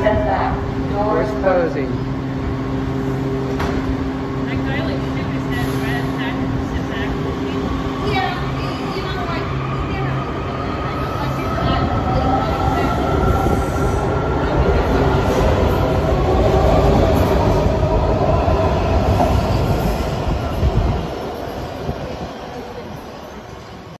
Step back. Doors Doors closing.